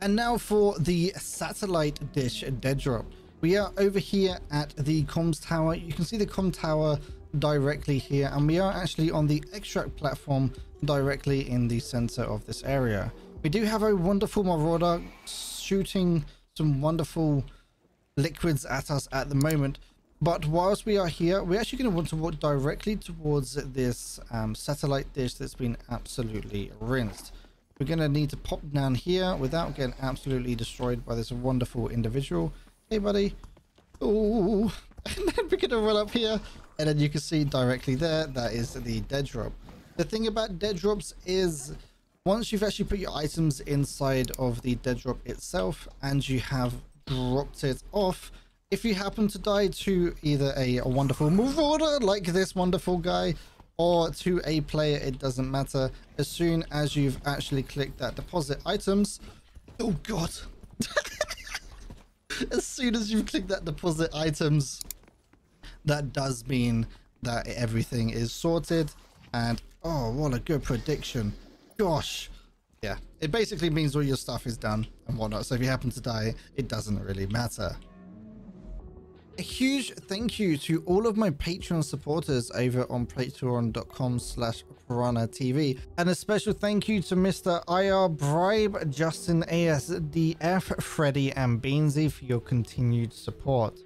And now for the satellite dish dead drop. We are over here at the comms tower. You can see the comm tower directly here and we are actually on the extract platform directly in the center of this area. We do have a wonderful marauder shooting some wonderful liquids at us at the moment. But whilst we are here, we're actually going to want to walk directly towards this um, satellite dish that's been absolutely rinsed. We're going to need to pop down here without getting absolutely destroyed by this wonderful individual. Hey, buddy. Oh, and then we're going to run up here. And then you can see directly there, that is the dead drop. The thing about dead drops is once you've actually put your items inside of the dead drop itself and you have dropped it off, if you happen to die to either a, a wonderful marauder like this wonderful guy or to a player, it doesn't matter. As soon as you've actually clicked that deposit items, oh god. as soon as you've clicked that deposit items, that does mean that everything is sorted. And oh what a good prediction. Gosh. Yeah it basically means all your stuff is done and whatnot. So if you happen to die it doesn't really matter a huge thank you to all of my patreon supporters over on patreon.com slash piranha tv and a special thank you to mr ir bribe justin asdf Freddy and beansy for your continued support